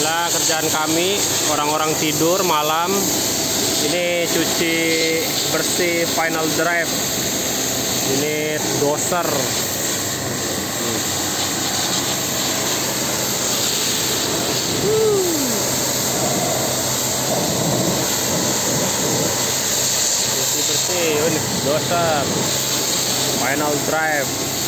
Inilah kerjaan kami, orang-orang tidur malam. Ini cuci bersih final drive. Ini doser. Cuci bersih, ini doser. Final drive.